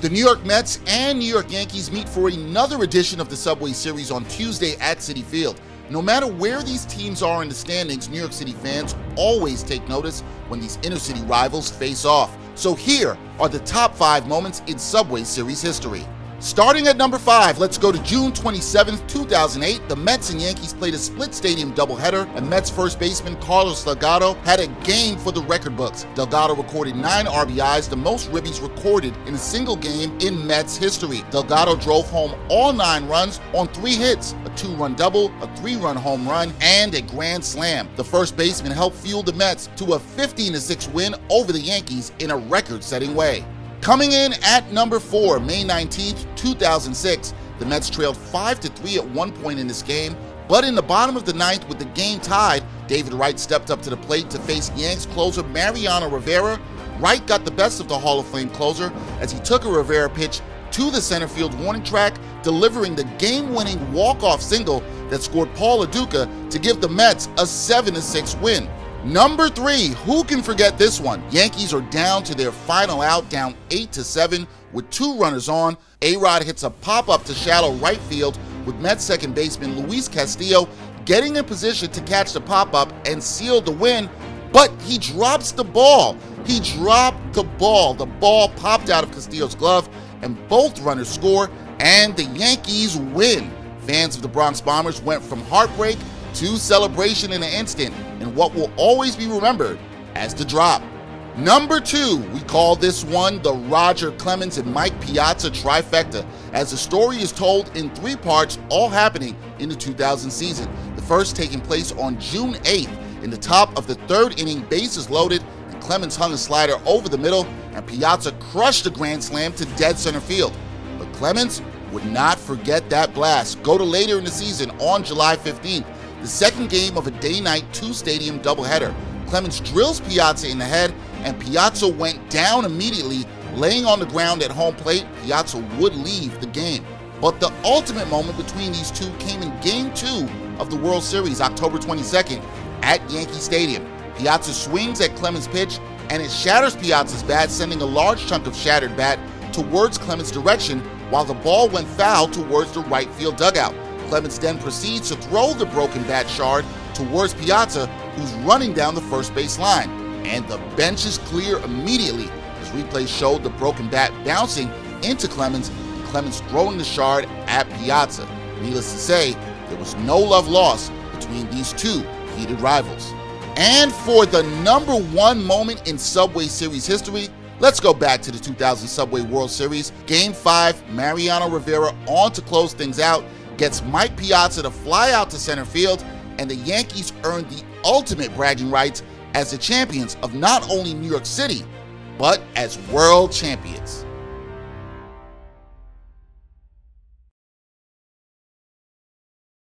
The New York Mets and New York Yankees meet for another edition of the Subway Series on Tuesday at Citi Field. No matter where these teams are in the standings, New York City fans always take notice when these inner city rivals face off. So here are the top five moments in Subway Series history. Starting at number 5, let's go to June 27, 2008. The Mets and Yankees played a split stadium doubleheader, and Mets first baseman Carlos Delgado had a game for the record books. Delgado recorded 9 RBIs, the most ribbies recorded in a single game in Mets history. Delgado drove home all 9 runs on 3 hits, a 2-run double, a 3-run home run, and a grand slam. The first baseman helped fuel the Mets to a 15-6 win over the Yankees in a record-setting way. Coming in at number 4, May 19th, 2006, the Mets trailed 5-3 at one point in this game, but in the bottom of the ninth with the game tied, David Wright stepped up to the plate to face Yanks closer Mariano Rivera. Wright got the best of the Hall of Fame closer as he took a Rivera pitch to the center field warning track, delivering the game-winning walk-off single that scored Paul Lo Duca to give the Mets a 7-6 win. Number three, who can forget this one? Yankees are down to their final out, down 8 to 7 with two runners on. A Rod hits a pop up to shallow right field with Mets second baseman Luis Castillo getting in position to catch the pop up and seal the win, but he drops the ball. He dropped the ball. The ball popped out of Castillo's glove, and both runners score, and the Yankees win. Fans of the Bronx Bombers went from heartbreak to celebration in an instant in what will always be remembered as the drop. Number two, we call this one the Roger Clemens and Mike Piazza trifecta, as the story is told in three parts, all happening in the 2000 season. The first taking place on June 8th. In the top of the third inning, bases loaded, and Clemens hung a slider over the middle, and Piazza crushed a grand slam to dead center field. But Clemens would not forget that blast. Go to later in the season on July 15th the second game of a day-night two-stadium doubleheader. Clemens drills Piazza in the head, and Piazza went down immediately, laying on the ground at home plate. Piazza would leave the game. But the ultimate moment between these two came in Game 2 of the World Series, October 22nd, at Yankee Stadium. Piazza swings at Clemens' pitch, and it shatters Piazza's bat, sending a large chunk of shattered bat towards Clemens' direction, while the ball went foul towards the right field dugout. Clemens then proceeds to throw the broken bat shard towards Piazza, who's running down the first base line. And the bench is clear immediately as replays showed the broken bat bouncing into Clemens and Clemens throwing the shard at Piazza. Needless to say, there was no love lost between these two heated rivals. And for the number one moment in Subway Series history, let's go back to the 2000 Subway World Series. Game 5, Mariano Rivera on to close things out gets Mike Piazza to fly out to center field, and the Yankees earned the ultimate bragging rights as the champions of not only New York City, but as world champions.